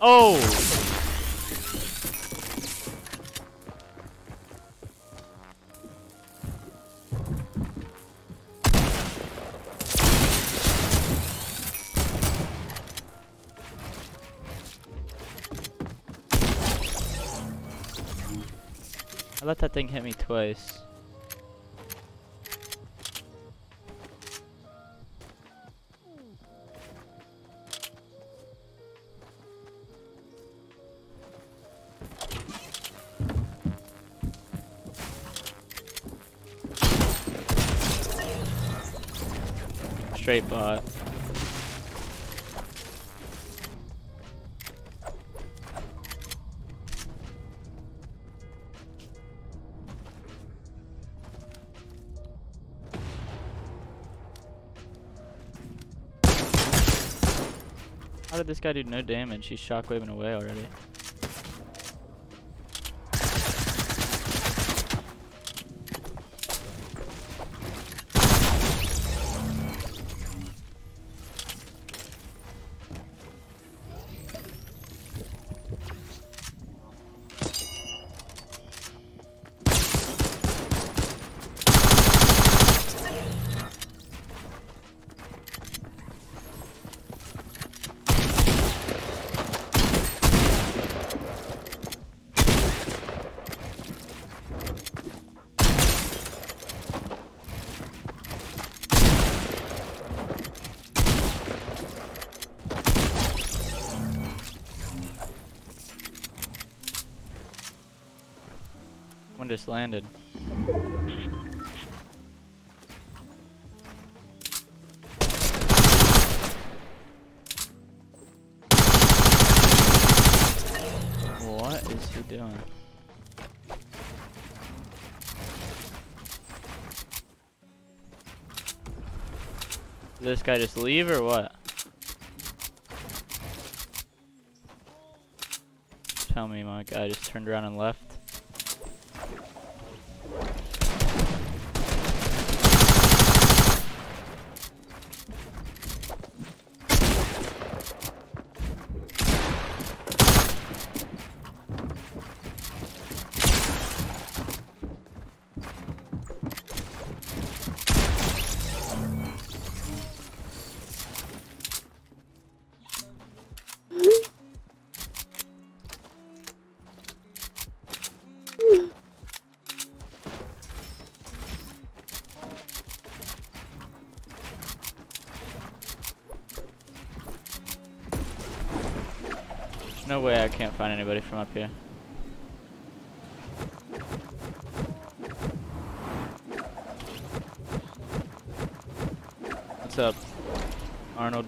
Oh! I let that thing hit me twice. Straight bot. How did this guy do no damage? He's shockwaving away already. One just landed. What is he doing? Did this guy just leave or what? Tell me my guy just turned around and left. No way I can't find anybody from up here. What's up, Arnold?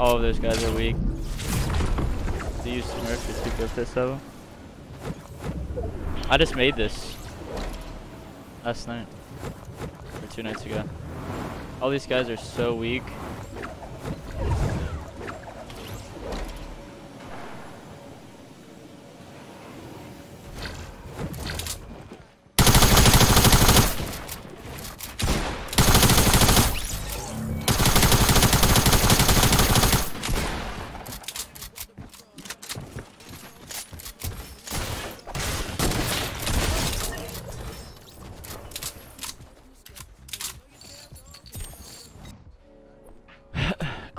All of those guys are weak. They use Smurf for two built this level. I just made this last night or two nights ago. All these guys are so weak.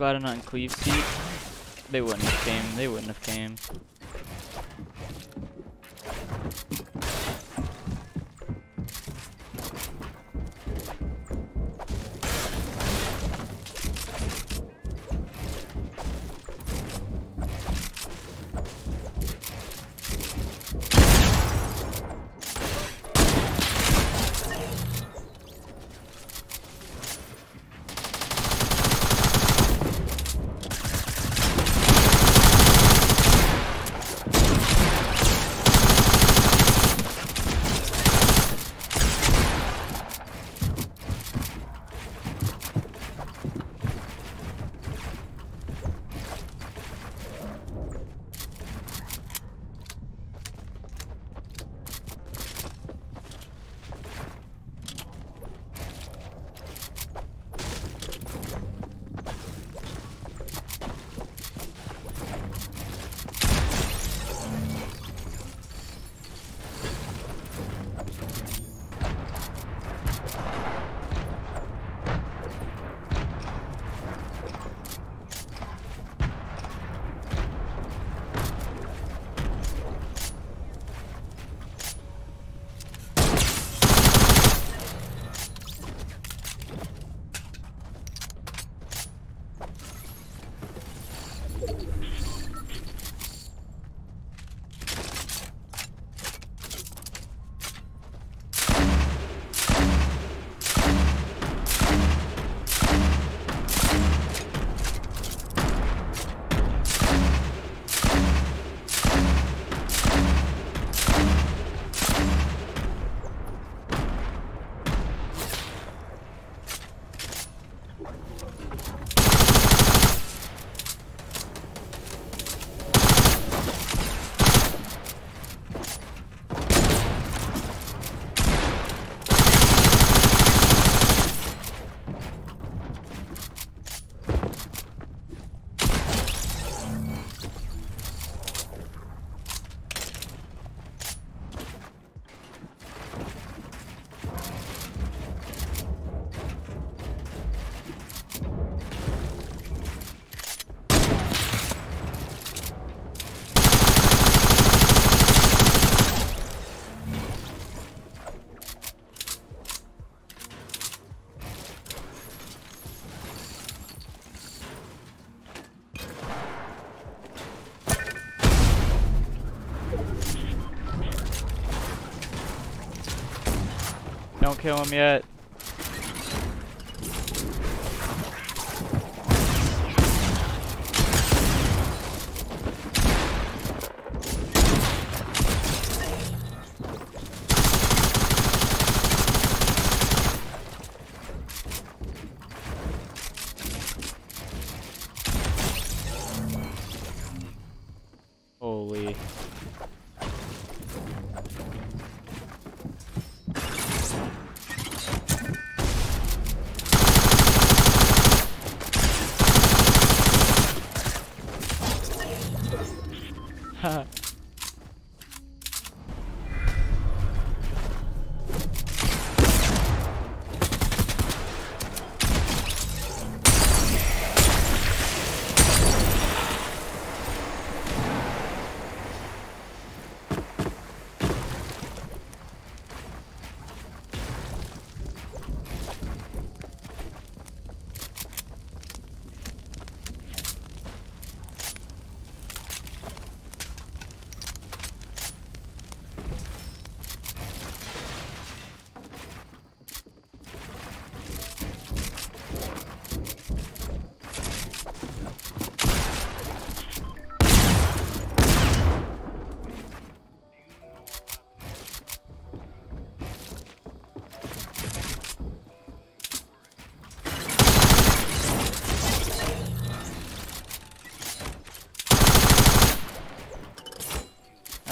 Glad I'm not in Cleve seat. They wouldn't have came. They wouldn't have came. Don't kill him yet.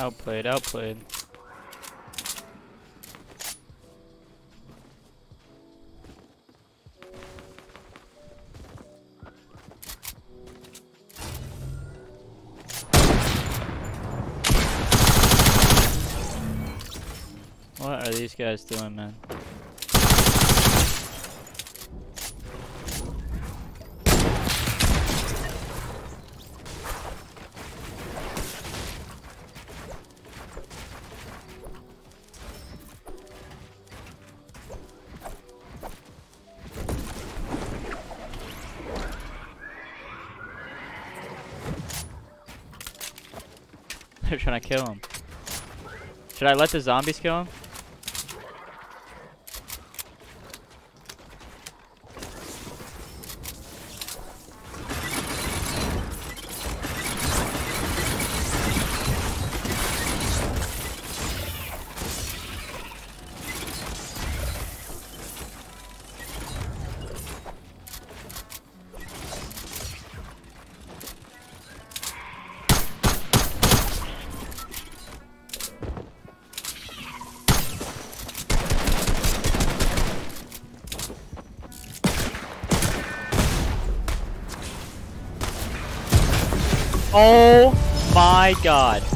Outplayed, outplayed. What are these guys doing, man? They're trying to kill him. Should I let the zombies kill him? Oh my god.